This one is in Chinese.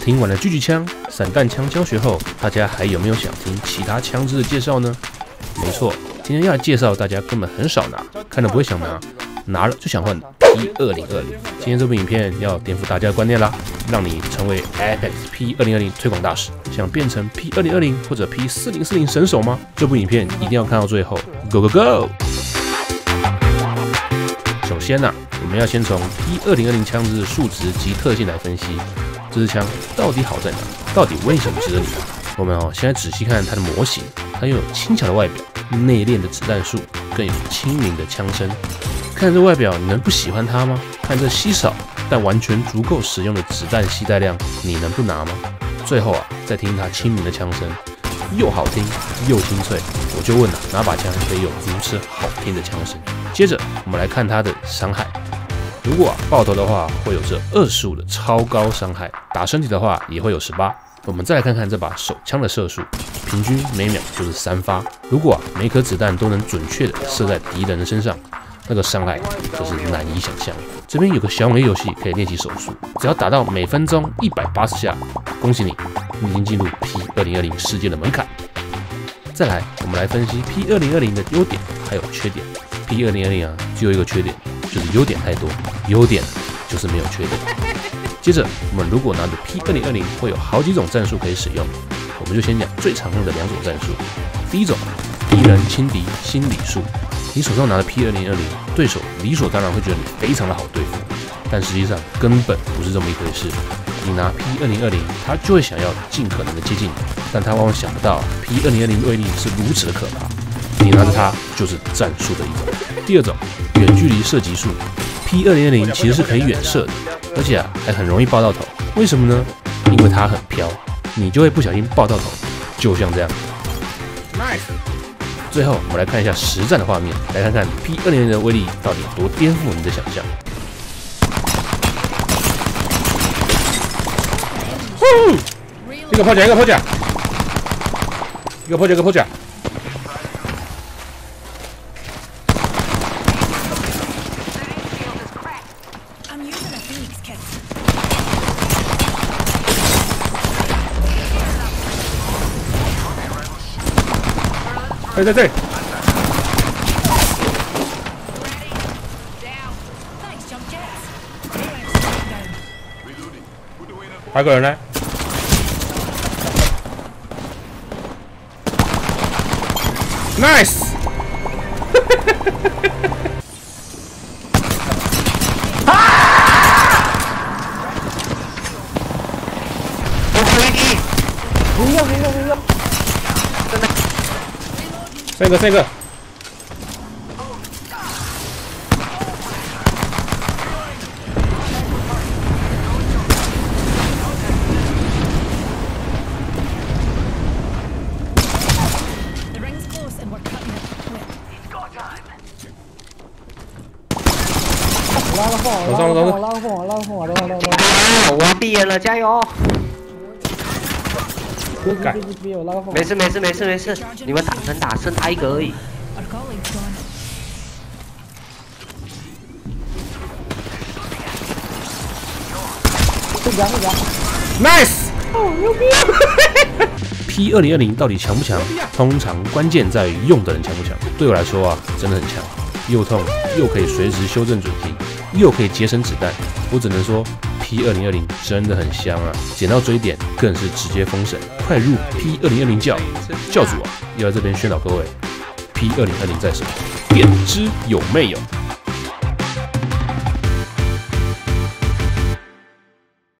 听完了狙击枪、散弹枪教学后，大家还有没有想听其他枪支的介绍呢？没错，今天要介绍大家根本很少拿，看了不会想拿，拿了就想换 P 二零二零。今天这部影片要颠覆大家的观念啦，让你成为 Apex P 二零二零推广大使。想变成 P 二零二零或者 P 四零四零神手吗？这部影片一定要看到最后，Go Go Go！首先呢，我们要先从 P 二零二零枪支的数值及特性来分析。这支枪到底好在哪？到底为什么值得你拿？我们哦，现在仔细看它的模型，它拥有轻巧的外表、内敛的子弹数，更有轻盈的枪声。看这外表，你能不喜欢它吗？看这稀少但完全足够使用的子弹携带量，你能不拿吗？最后啊，再听它轻盈的枪声，又好听又清脆。我就问了，哪把枪可以有如此好听的枪声？接着我们来看它的伤害。如果爆头的话，会有这二十五的超高伤害；打身体的话，也会有十八。我们再来看看这把手枪的射速，平均每秒就是三发。如果每颗子弹都能准确的射在敌人的身上，那个伤害可是难以想象。这边有个小美游戏可以练习手速，只要打到每分钟一百八十下，恭喜你，你已经进入 P 二零二零世界的门槛。再来，我们来分析 P 二零二零的优点还有缺点。P 二零二零啊，只有一个缺点。就是优点太多，优点就是没有缺点。接着，我们如果拿着 P 二零二零，会有好几种战术可以使用。我们就先讲最常用的两种战术。第一种，敌人轻敌心理术。你手上拿着 P 二零二零，对手理所当然会觉得你非常的好对付，但实际上根本不是这么一回事。你拿 P 二零二零，他就会想要尽可能的接近你，但他往往想不到 P 二零二零的威力是如此的可怕。你拿着它就是战术的一种。第二种。远距离射击术，P 二零二零其实是可以远射的，而且啊还很容易爆到头。为什么呢？因为它很飘，你就会不小心爆到头，就像这样。Nice。最后我们来看一下实战的画面，来看看 P 二零二零的威力到底多颠覆你的想象。一个破甲，一个破甲，一个破甲，一个破甲。在在这，八个人呢？Nice！啊！我飞你！不要不要不要！真的。这个这个，拉个风，拉个风，拉个风，拉个风，拉个风，我毕业了，加油！没事没事没事没事，你们打分打剩他一个而已。Nice！哦，牛逼！P 二零二零到底强不强？通常关键在于用的人强不强。对我来说啊，真的很强，又痛又可以随时修正准题，又可以节省子弹。我只能说。P 二零二零真的很香啊，捡到追点更是直接封神，快入 P 二零二零教教主啊！要在这边宣导各位，P 二零二零在手，点之有没有？